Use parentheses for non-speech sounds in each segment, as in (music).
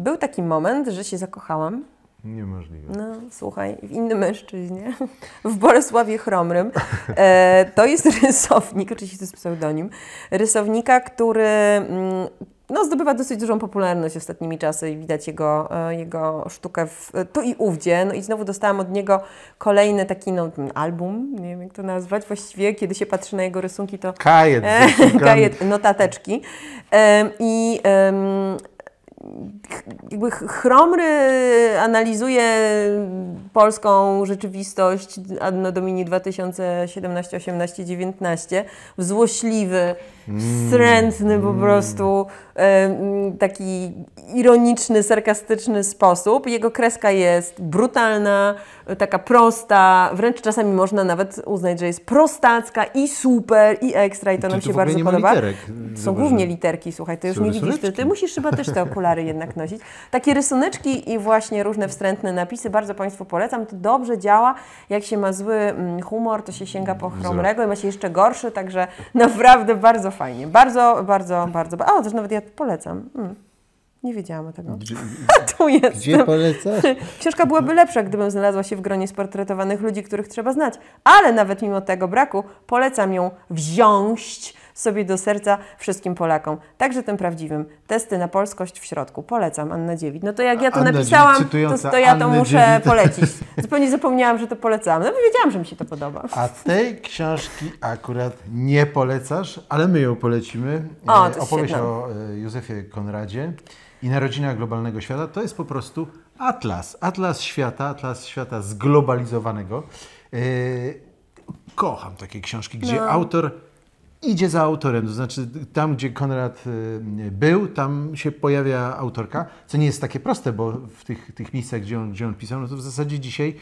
był taki moment, że się zakochałam. Niemożliwe. No, słuchaj, w innym mężczyźnie, w Bolesławie Chromrym. E, to jest (laughs) rysownik, oczywiście to jest pseudonim, rysownika, który mm, no, zdobywa dosyć dużą popularność ostatnimi czasy i widać jego, e, jego sztukę w, tu i ówdzie. No i znowu dostałam od niego kolejny taki no, album, nie wiem jak to nazwać właściwie, kiedy się patrzy na jego rysunki, to Kajet. (laughs) E, kajet, notateczki. Em, I jakby ch- Chromry analizuje polską rzeczywistość Anno Domini 2017, 18, 19 w złośliwy, wstrętny po prostu, em, taki ironiczny, sarkastyczny sposób. Jego kreska jest brutalna, taka prosta, wręcz czasami można nawet uznać, że jest prostacka i super, i ekstra i to nam się ogóle bardzo podoba. literek. Są głównie literki, słuchaj, ty już nie widzisz, ty, musisz chyba też te okulary jednak (laughs) nosić. Takie rysuneczki i właśnie różne wstrętne napisy, bardzo Państwu polecam. To dobrze działa, jak się ma zły mm, humor, to się sięga po Chromrego i ma się jeszcze gorszy, także (laughs) naprawdę bardzo fajnie. Bardzo, bardzo, bardzo. ba- O, też nawet ja polecam. Mm. Nie wiedziałam tego. Gdzie, (laughs) Tu jest. gdzie polecasz? (laughs) Książka byłaby lepsza, gdybym znalazła się w gronie sportretowanych ludzi, których trzeba znać, ale nawet mimo tego braku polecam ją wziąć sobie do serca wszystkim Polakom, także tym prawdziwym. Testy na polskość w środku. Polecam, Anna Dziewit. No to jak ja to Anna napisałam, to, to ja to Annę muszę Dziewit. (laughs) polecić. Zupełnie zapomniałam, że to polecałam. No bo wiedziałam, że mi się to podoba. A tej książki akurat nie polecasz, ale my ją polecimy. O, E, to Opowieść świetna. o e, Józefie Konradzie i narodzinach globalnego świata. To jest po prostu atlas. Atlas świata, atlas świata zglobalizowanego. E, Kocham takie książki, gdzie No. autor idzie za autorem, to znaczy tam, gdzie Konrad e, był, tam się pojawia autorka, co nie jest takie proste, bo w tych, tych miejscach, gdzie on, gdzie on pisał, no to w zasadzie dzisiaj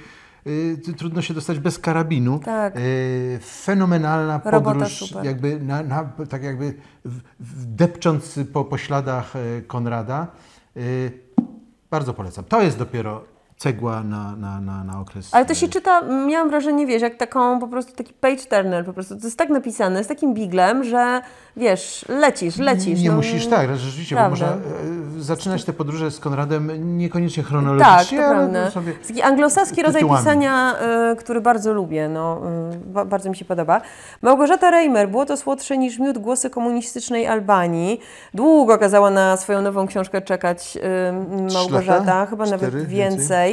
y, trudno się dostać bez karabinu. Tak. Y, fenomenalna Robota podróż, super. jakby na, na, tak jakby w, w, depcząc po, po śladach e, Konrada. Y, bardzo polecam. To jest dopiero cegła na, na, na, na okres. Ale to się e, czyta, miałam wrażenie, wiesz, jak taką po prostu taki page turner, po prostu to jest tak napisane, z takim biglem, że wiesz, lecisz, lecisz. Nie no, musisz, tak, rzeczywiście, bo Prawda. można e, zaczynać te podróże z Konradem niekoniecznie Tak, chronologicznie, to ale prawda. sobie Taki anglosaski rodzaj tytułami. pisania, y, który bardzo lubię, no, y, ba, bardzo mi się podoba. Małgorzata Reimer, było to słodsze niż miód, głosy komunistycznej Albanii. Długo kazała na swoją nową książkę czekać y, Małgorzata, chyba Cztery? nawet Więcej? więcej.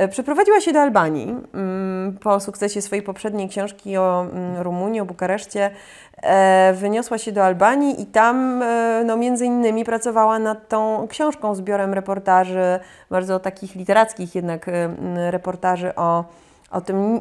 Y, Przeprowadziła się do Albanii mm, po sukcesie swojej poprzedniej książki o mm, Rumunii, o Bukareszcie. E, wyniosła się do Albanii i tam e, no, między innymi pracowała nad tą książką, zbiorem reportaży, bardzo takich literackich jednak e, reportaży o, o tym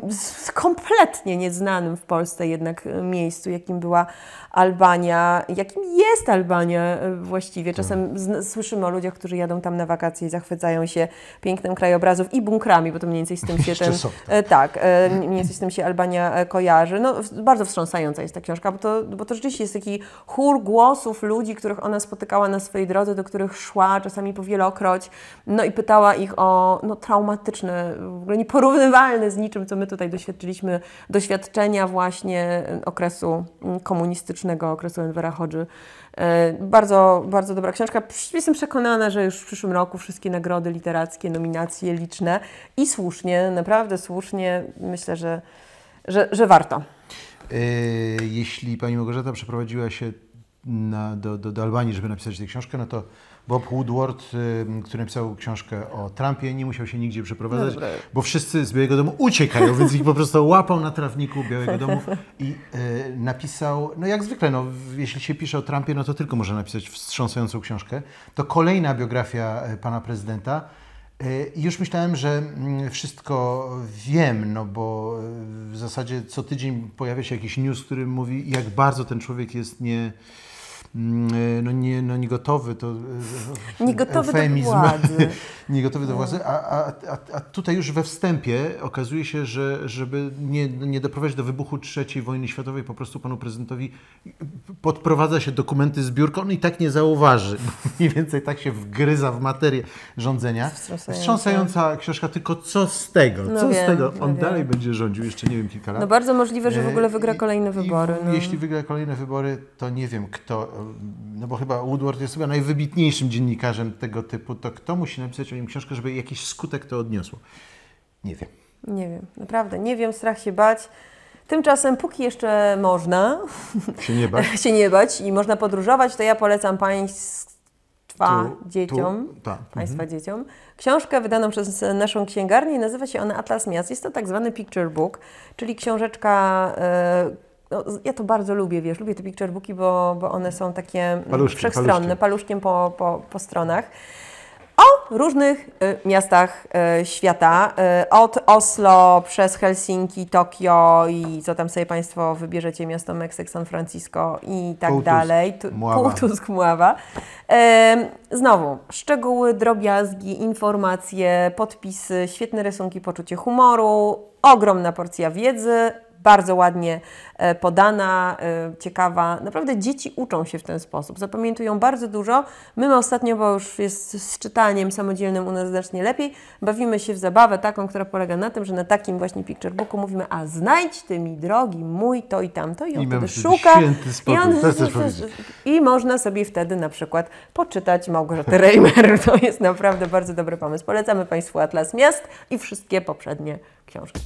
kompletnie nieznanym w Polsce jednak e, miejscu, jakim była Albania, jakim jest Albania e, właściwie. Czasem zn- słyszymy o ludziach, którzy jadą tam na wakacje i zachwycają się pięknem krajobrazów i bunkrami, bo to mniej więcej z tym (laughs) się ten... E, Tak, mniej więcej z tym się Albania kojarzy. No, bardzo wstrząsająca jest ta książka, bo to, bo to rzeczywiście jest taki chór głosów ludzi, których ona spotykała na swojej drodze, do których szła czasami po wielokroć, no i pytała ich o no, traumatyczne, w ogóle nieporównywalne z niczym, co my tutaj doświadczyliśmy, doświadczenia właśnie okresu mm, komunistycznego, okresu Envera Hodży. E, Bardzo, bardzo dobra książka. Jestem przekonana, że już w przyszłym roku wszystkie nagrody literackie, nominacje liczne i słusznie, naprawdę słusznie. Myślę, że, że, że warto. E, Jeśli pani Małgorzata przeprowadziła się na, do, do, do Albanii, żeby napisać tę książkę, no to Bob Woodward, y, który napisał książkę o Trumpie, nie musiał się nigdzie przeprowadzać, Dobra. bo wszyscy z Białego Domu uciekają, więc ich po prostu łapał na trawniku Białego Domu i y, napisał, no jak zwykle, no, jeśli się pisze o Trumpie, no to tylko można napisać wstrząsającą książkę. To kolejna biografia y, pana prezydenta. I już myślałem, że mm, wszystko wiem, no bo w zasadzie co tydzień pojawia się jakiś news, który mówi, jak bardzo ten człowiek jest nie, no nie, no nie gotowy, to y, Niegotowy do eufemizm. władzy. (laughs) nie gotowy do władzy, a, a, a, a tutaj już we wstępie okazuje się, że żeby nie, nie doprowadzić do wybuchu III wojny światowej, po prostu panu prezydentowi podprowadza się dokumenty z biurka, on i tak nie zauważy. (laughs) Mniej więcej tak się wgryza w materię rządzenia. Wstrząsające. Wstrząsająca książka, tylko co z tego? No co z wiem, tego? no On wiem. dalej będzie rządził jeszcze, nie wiem, kilka lat. No bardzo możliwe, że w ogóle E, wygra i- kolejne i wybory. w- No. Jeśli wygra kolejne wybory, to nie wiem, kto no bo chyba Woodward jest chyba najwybitniejszym dziennikarzem tego typu, to kto musi napisać o nim książkę, żeby jakiś skutek to odniosło? Nie wiem. Nie wiem, naprawdę, nie wiem, strach się bać. Tymczasem, póki jeszcze można Się nie bać. (laughs) się nie bać i można podróżować, to ja polecam Państwa Tu- dzieciom, tu- tak. Państwa dzieciom, książkę wydaną przez naszą księgarnię. Nazywa się ona Atlas Miast. Jest to tak zwany picture book, czyli książeczka. No, ja to bardzo lubię, wiesz, lubię te picture booki, bo, bo one są takie mm, wszechstronne, paluszkiem. paluszkiem po, po, po stronach. O różnych y, miastach y, świata, y, od Oslo przez Helsinki, Tokio i co tam sobie Państwo wybierzecie, miasto Meksyk, San Francisco i tak Półtusk, dalej. Tu- Mława. Półtusk, Mława. Znowu, szczegóły, drobiazgi, informacje, podpisy, świetne rysunki, poczucie humoru, ogromna porcja wiedzy, bardzo ładnie e, podana, e, ciekawa. Naprawdę dzieci uczą się w ten sposób, zapamiętują bardzo dużo. My ostatnio, bo już jest z czytaniem samodzielnym u nas znacznie lepiej, bawimy się w zabawę taką, która polega na tym, że na takim właśnie picture booku mówimy, a znajdź ty mi drogi mój to i tamto i on I wtedy szuka. I, on. I można sobie wtedy na przykład poczytać Małgorzatę Reimer. (laughs) To jest naprawdę bardzo dobry pomysł. Polecamy Państwu Atlas Miast i wszystkie poprzednie książki.